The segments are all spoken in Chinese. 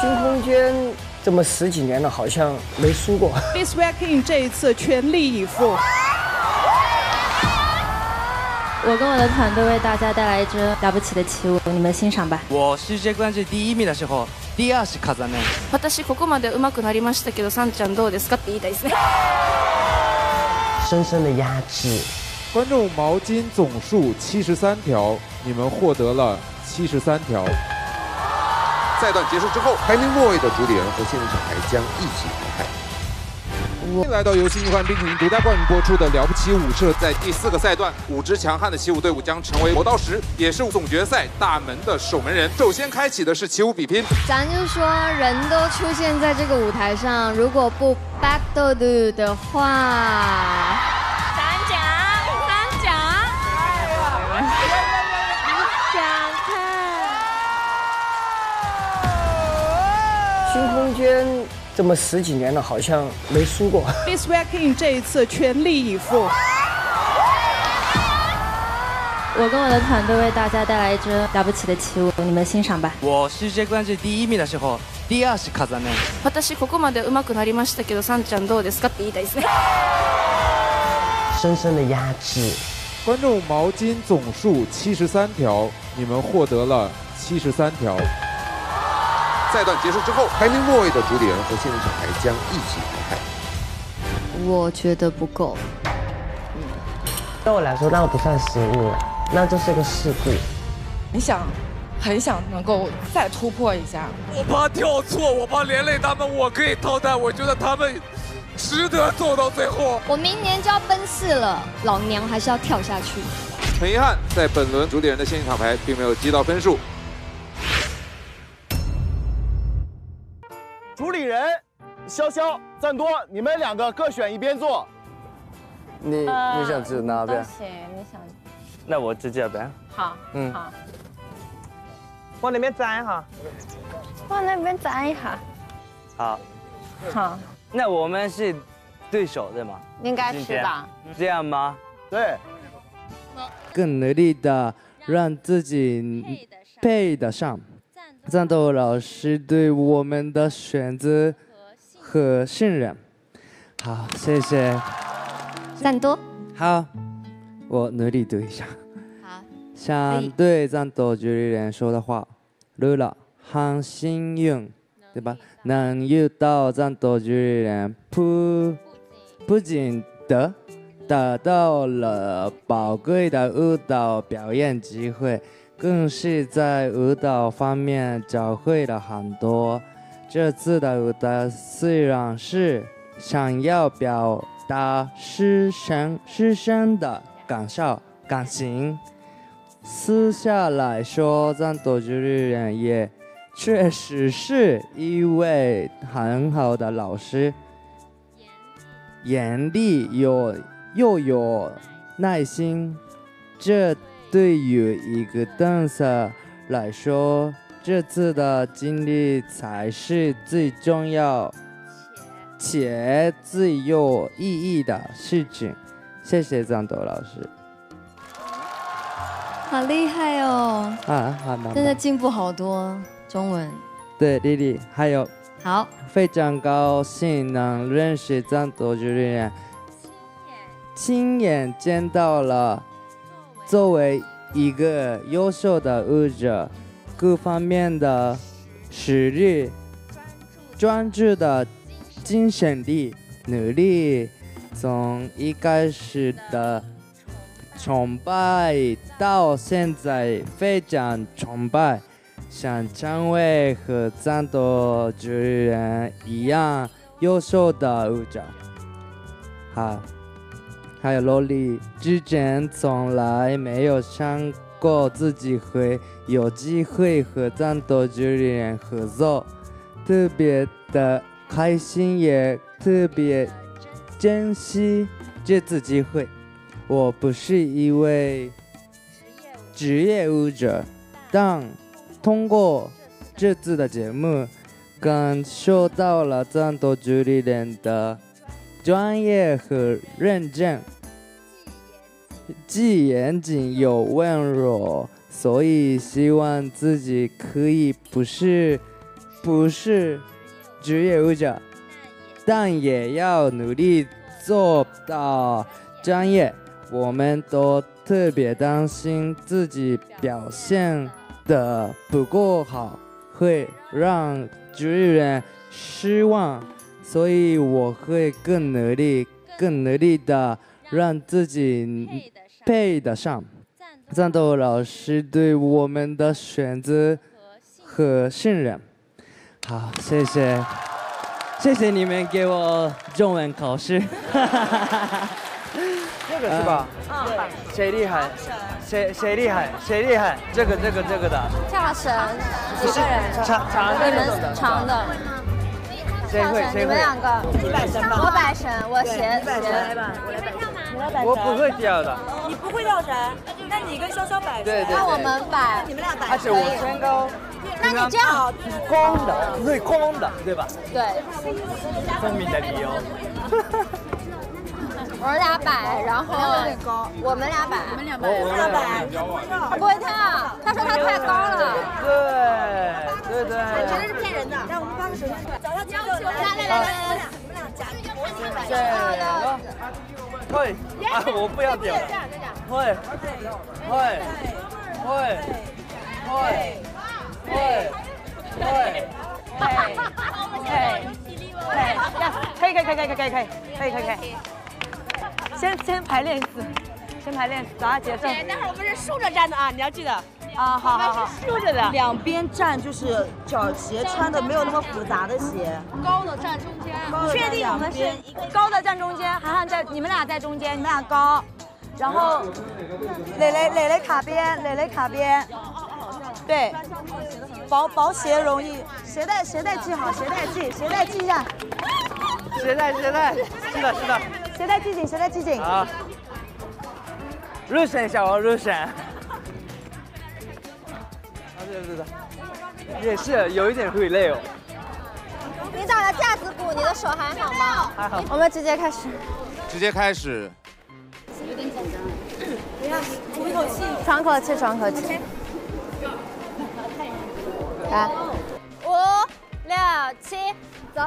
新空间这么十几年了，好像没输过。This Weekend 这一次全力以赴。我跟我的团队为大家带来一支了不起的起舞，你们欣赏吧。我世界冠军第一名的时候，第二是卡ザネ。私ここまで上手くなりましたけど、さんちゃんどうですかって言いたいですね。深深的压制。观众毛巾总数七十三条，你们获得了七十三条。 赛段结束之后，排名末位的主理人和现场牌将一起淘汰。欢迎来到由新一幻冰淇淋独家冠名播出的《了不起舞社》，在第四个赛段，五支强悍的起舞队伍将成为磨刀石，也是总决赛大门的守门人。首先开启的是起舞比拼，咱就说人都出现在这个舞台上，如果不 battle 的话，新空间这么十几年了，好像没输过。 This Weekend 这一次全力以赴。我跟我的团队为大家带来一支了不起的起舞，你们欣赏吧。我世界冠军第一名的时候，第二是卡ザネ。私ここまで上手くなりましたけど、さんちゃんどうですかって言いたいですね。深深的压制。观众毛巾总数七十三条，你们获得了七十三条。 赛段结束之后，排名末位的主理人和现场牌将一起淘汰。我觉得不够。对我来说，那不算失误了，那就是个事故。你想，很想能够再突破一下。我怕跳错，我怕连累他们，我可以淘汰。我觉得他们值得走到最后。我明年就要奔四了，老娘还是要跳下去。很遗憾，在本轮主理人的现场牌并没有积到分数。人，潇潇、赞多，你们两个各选一边坐。你你想指哪边？行，你想。那我指这边。好，嗯好，往那边站一下。往那边站一下。好，好，那我们是对手对吗？应该是吧？这样吗？对。更努力的让自己配得上。战斗老师对我们的选择和信任。好，谢谢。赞多。好，我努力读一下。好。想对战斗主理人说的话，露露很幸运，对吧？能遇到战斗主理人，不不仅得得到了宝贵的舞蹈表演机会。更是在舞蹈方面教会了很多。这次的舞蹈虽然是想要表达师生师生的感受感情，私下来说，战斗主理人也确实是一位很好的老师，严厉又又有耐心，这。对于一个 dancer 来说，这次的经历才是最重要且最有意义的事情。谢谢张朵老师。好厉害哦！啊，好难。真的进步好多，中文。对，丽丽，还有。好。非常高兴能认识张朵主理人，亲眼见到了。作为一个优秀的舞者，各方面的实力、专注的精神力、努力，从一开始的崇拜到现在非常崇拜，想成为和战斗主人一样优秀的舞者。好。还有萝莉，之前从来没有想过自己会有机会和战斗主理人合作，特别的开心，也特别珍惜这次机会。我不是一位职业舞者，但通过这次的节目，感受到了战斗主理人的。专业和认真，既严谨又温柔，所以希望自己可以不是不是职业舞者，但也要努力做到专业。我们都特别担心自己表现的不够好，会让主持人失望，所以我会更努力、更努力的让自己配得上。战斗老师对我们的选择和信任。好，谢谢，谢谢你们给我中文考试。这个是吧？嗯谁厉害？谁谁厉害？谁厉害？这个这个这个的。跳绳几个人？长长的你那种的们长的。谁会谁会？你们两个。你摆绳吧。我摆绳，我斜你摆绳来斜。吧，我来摆绳。你来摆绳。我不会跳的。你不会跳绳，那你跟潇潇摆。对对对那我们摆。你们俩摆。而且我身高。那你这样。光的，对光的，对吧？对。聪明的理由。我们俩摆，然后我们俩摆，我们俩摆，我们俩摆。他不会跳，他说他太高了。对对对。绝对是骗人的。来，我们发个手势出来，找他节奏。来来来来来来，我们俩夹。对。会啊！我不要点。会会会会会会。可以可以可以可以可以可以可以可以可以可以。先先排练一次，先排练，找下节奏。待会儿我们是竖着站的啊，你要记得。啊，好好好，竖着的。两边站就是脚鞋穿的没有那么复杂的鞋。高的站中间。确定我们是高的站中间，涵涵在，你们俩在中间，你们俩高。然后，磊磊磊磊卡边，磊磊卡边。对，薄薄鞋容易，鞋带鞋带系好，鞋带系，鞋带系一下。鞋带鞋带，是的是的。鞋带系紧，鞋带系紧。好。入选小王入选。啊对对对，也是有一点会累哦。你打了架子鼓，你的手还好吗？还好。我们直接开始。直接开始。有点紧张。不要吐一口气，喘口气，喘口气。来，五、六、七，走。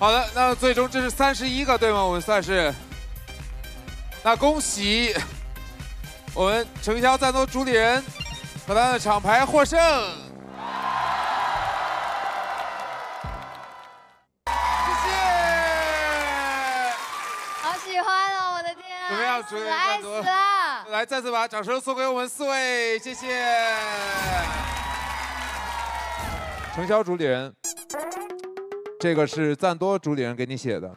好的，那最终这是三十一个，对吗？我们算是。那恭喜我们程潇赞多主理人和他的厂牌获胜。谢谢好喜欢哦，我的天啊！怎么样，主理人爱赞多？死了！来，再次把掌声送给我们四位，谢谢。程潇主理人，这个是赞多主理人给你写的。